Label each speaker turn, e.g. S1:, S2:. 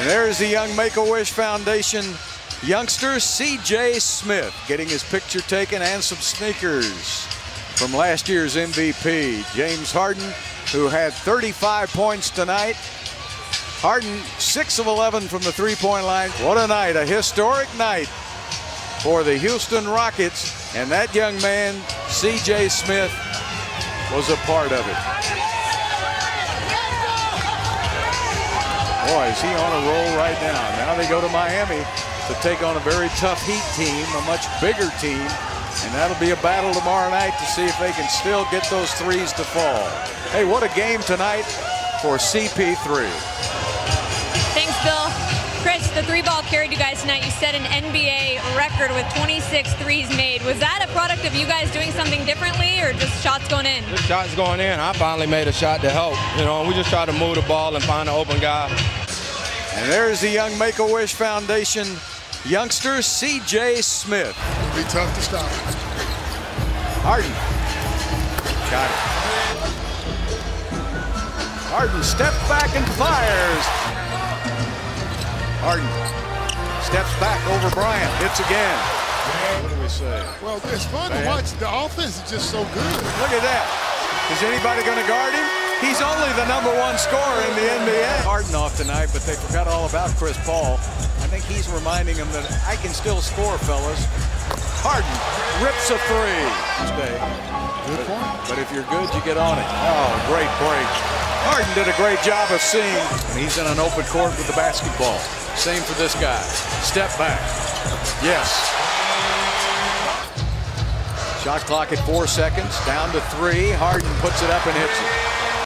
S1: And there's the Young Make-A-Wish Foundation youngster C.J. Smith getting his picture taken and some sneakers from last year's MVP. James Harden, who had 35 points tonight. Harden, 6 of 11 from the three-point line. What a night, a historic night for the Houston Rockets. And that young man, C.J. Smith, was a part of it. Boy, is he on a roll right now. Now they go to Miami to take on a very tough Heat team, a much bigger team. And that'll be a battle tomorrow night to see if they can still get those threes to fall. Hey, what a game tonight for CP3.
S2: Thanks, Bill. Chris, the three ball carried you guys tonight. You set an NBA record with 26 threes made. Was that a product of you guys doing something differently or just shots going in?
S3: Just shots going in. I finally made a shot to help. You know, we just try to move the ball and find an open guy.
S1: And there's the Young Make-A-Wish Foundation youngster C.J. Smith.
S4: It'll be tough to stop.
S1: Harden. Got it. Harden steps back and fires. Harden steps back over Bryant. Hits again. What do we say?
S4: Well, it's fun
S1: Bad.
S4: to watch. The offense is just so good.
S1: Look at that. Is anybody going to guard him? He's only the number one scorer in the NBA. Harden off tonight, but they forgot all about Chris Paul. I think he's reminding them that I can still score, fellas. Harden rips a three. Stay.
S4: Good point.
S1: But if you're good, you get on it. Oh, great break. Harden did a great job of seeing. He's in an open court with the basketball. Same for this guy. Step back. Yes. Shot clock at four seconds. Down to three. Harden puts it up and hits it.